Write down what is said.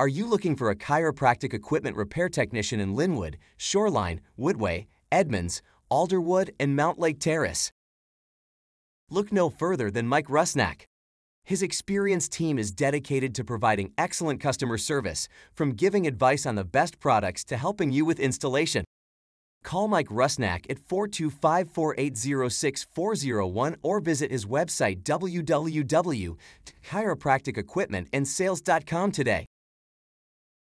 Are you looking for a chiropractic equipment repair technician in Lynnwood, Shoreline, Woodway, Edmonds, Alderwood, and Mountlake Terrace? Look no further than Mike Rusnak. His experienced team is dedicated to providing excellent customer service, from giving advice on the best products to helping you with installation. Call Mike Rusnak at 425 4806 6401 or visit his website www.chiropracticequipmentandsales.com today.